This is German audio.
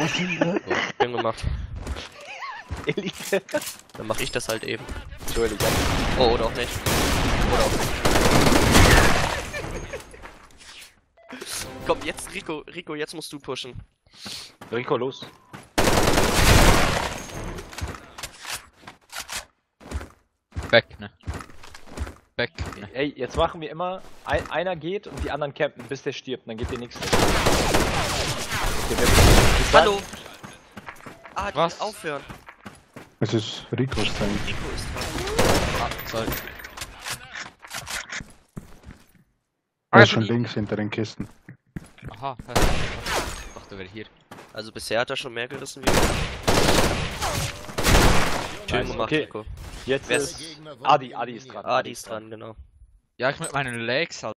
So, schön gemacht. Elite. Dann mach ich das halt eben. Entschuldigung. Oh, oder auch nicht. Oder auch nicht. Komm, jetzt Rico, Rico, jetzt musst du pushen. Rico, los. Back, ne? Back, ne? Ey, jetzt machen wir immer, ein, einer geht und die anderen campen, bis der stirbt, und dann geht der nächste. Okay, Hallo! Ah, die Was? aufhören. Es ist Ricos Time. Rico ist dran. Ah, sorry. Er ist schon links hinter den Kisten. Aha, perfekt. Ich dachte, wäre hier. Also bisher hat er schon mehr gerissen wie wir. Schön gemacht, okay. Rico. Jetzt Wer ist Adi, Adi ist dran. Adi ist dran, genau. Ja, ich mit meinen Legs halt.